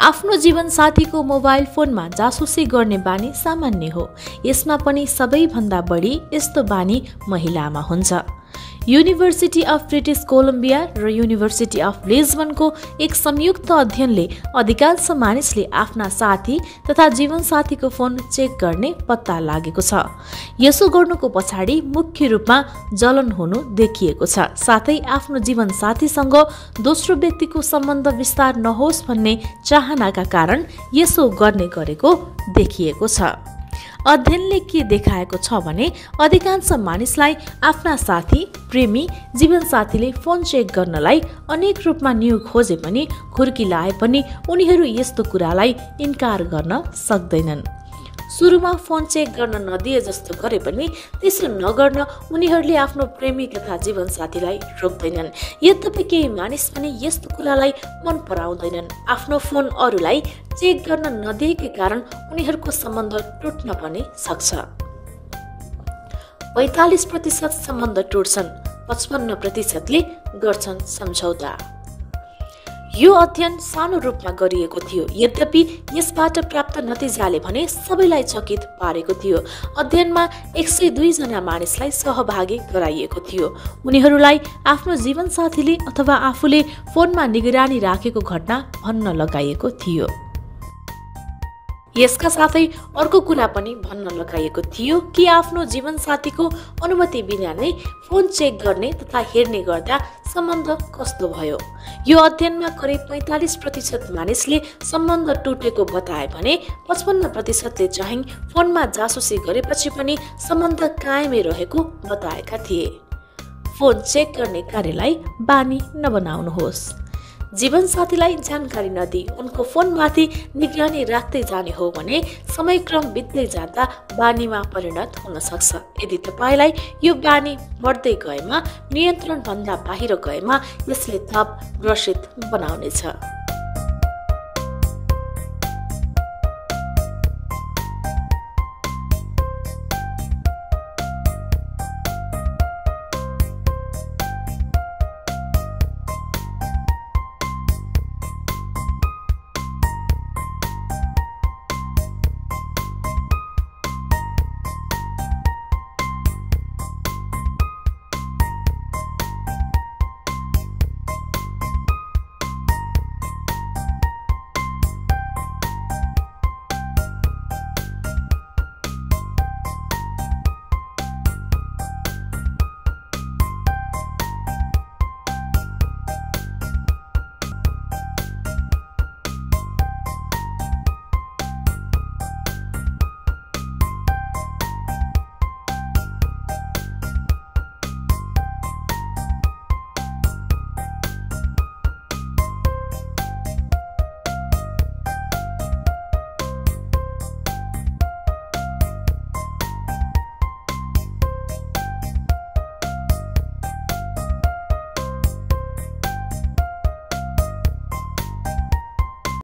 आफ्नो जीवनसाथीको मोबाइल फोनमा जासुसी गर्ने बानी सामान्य हो। यसमा पनि सबैभन्दा बढी यस्तो बानी महिलामा हुन्छ। युनिभर्सिटी अफ ब्रिटिस कोलम्बिया र युनिभर्सिटी अफ लिजबनको एक संयुक्त अध्ययनले अधिकांश मानिसले आफ्ना साथी तथा जीवनसाथीको फोन चेक गर्ने पत्ता लागेको छ। यसो गर्नुको पछाडि मुख्य रूपमा जलन हुनु देखिएको छ। साथै आफ्नो जीवनसाथीसँग दोस्रो व्यक्तिको सम्बन्ध विस्तार नहोस् भन्ने चाहनाका कारण यसो गर्ने गरेको देखिएको छ। अध्ययनले के देखाएको छ भने अधिकांश मानिसलाई आफ्ना साथी प्रेमी जीवनसाथीले फोन चेक गर्नलाई अनेक रूपमा नियोग खोजे पनि खुर्की लाए पनि उनीहरू यस्तो कुरालाई इन्कार गर्न सक्दैनन्। सुरुमा फोन चेक गर्न नदिए जस्तो गरे पनि त्यसो नगर्न उनीहरूले आफ्नो प्रेमी तथा जीवनसाथीलाई रोक्दैनन्। यद्यपि केही मानिस पनि यस्तो कुरालाई मन पराउँदैनन्। आफ्नो फोन अरूलाई चेक गर्न नदिएकै कारण उनीहरूको सम्बन्ध टुट्न पनि सक्छ। पैँतालिस प्रतिशत सम्बन्ध टुट्छन्। पचपन्न प्रतिशतले गर्छन् सम्झौता। यो अध्ययन सानो रूपमा गरिएको थियो। यद्यपि यसबाट प्राप्त नतिजाले भने सबैलाई चकित पारेको थियो। अध्ययनमा एक सय दुईजना मानिसलाई सहभागी गराइएको थियो। उनीहरूलाई आफ्नो जीवनसाथीले अथवा आफूले फोनमा निगरानी राखेको घटना भन्न लगाइएको थियो। यसका साथै अर्को कुरा पनि भन्न लगाइएको थियो कि आफ्नो जीवनसाथीको अनुमति बिना नै फोन चेक गर्ने तथा हेर्ने गर्दा सम्बन्ध कस्तो भयो? यो अध्ययनमा करिब पैँतालिस प्रतिशत मानिसले सम्बन्ध टुटेको बताए भने पचपन्न प्रतिशतले चाहिँ फोनमा जासुसी गरेपछि पनि सम्बन्ध कायमै रहेको बताएका थिए। फोन चेक गर्ने कार्यलाई बानी नबनाउनुहोस्। जीवनसाथीलाई जानकारी नदिई उनको फोनमाथि निगरानी राख्दै जाने हो भने समयक्रम बित्दै जाँदा बानीमा परिणत हुन सक्छ यदि तपाईँलाई यो बानी बढ्दै गएमा नियन्त्रणभन्दा बाहिर गएमा यसले थप ग्रसित बनाउनेछ।